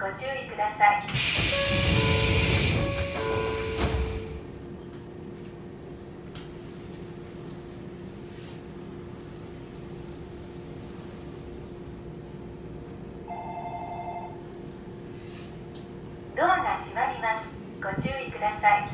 ご注意ください。ドアが閉まります。ご注意ください。